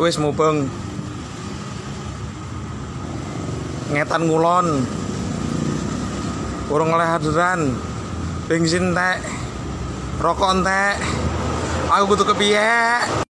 Wis mubeng. Ngetan ngulon. Urung oleh hadiran Bensin tek. Rokok tek Aku kudu kepiye?